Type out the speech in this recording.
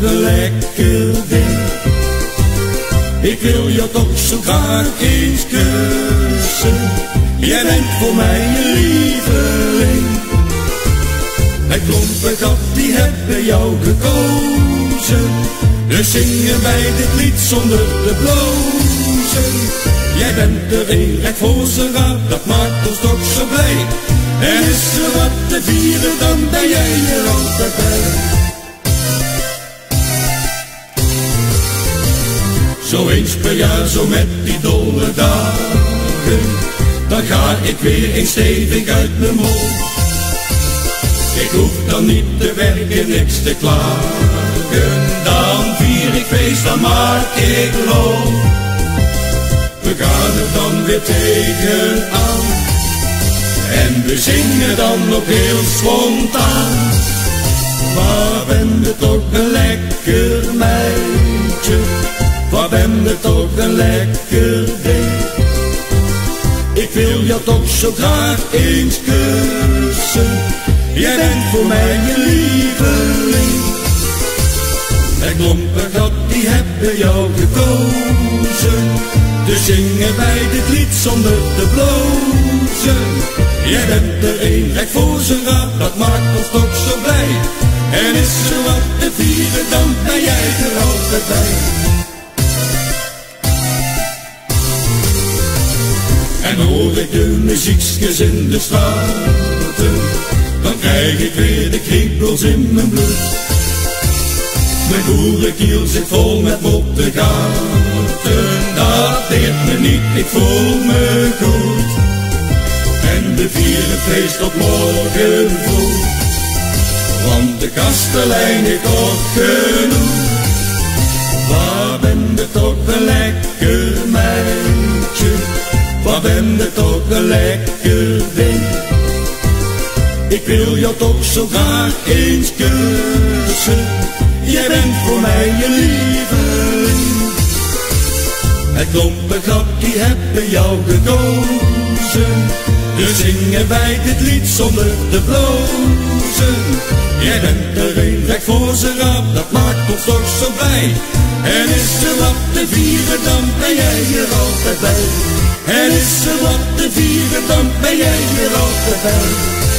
toch een lekker ding. Ik wil je toch zo graag eens kussen. Jij bent voor mij een lieveling. Het klompen gat die heb bij jou gekozen. Dus zingen wij dit lied zonder te blozen. Jij bent een recht voor ze gaat, dat maakt ons toch zo blij. En is er wat te vieren, dan ben jij er altijd bij. Zo eens per jaar, zo met die dolle dagen, dan ga ik weer eens stevig uit mijn mond. Ik hoef dan niet te werken, niks te klagen, dan vier ik feest, dan maak ik loon. We gaan er dan weer tegenaan, en we zingen dan nog heel spontaan. Je toch een lekker ding? Ik wil jou toch zo graag eens kussen. Jij bent voor mij je lieveling. Het klompen gat die heb bij jou gekozen. Dus zingen wij dit lied zonder te blozen. Jij bent er een recht voor zijn raad, dat maakt ons toch zo blij. En is er wat te vieren, dan ben jij er altijd bij. Hoor ik de muziekjes in de straten, dan krijg ik weer de kriebels in mijn bloed. Mijn boerenkiel zit vol met gaten, dat deert me niet, ik voel me goed. En we vieren feest tot morgen vroeg, want de kastelein heeft toch genoeg. Waar ben je toch lekker meidje? Ben je toch een lekker ding? Ik wil jou toch zo graag eens kussen. Jij bent voor mij je lieveling. Het klompen gat die heb bij jou gekozen. Dus zingen wij dit lied zonder te blozen. Jij bent er een recht voor zijn raap, dat maakt ons toch zo blij. En is er wat te vieren, dan ben jij er altijd bij. En is er wat te vieren, dan ben jij er altijd bij.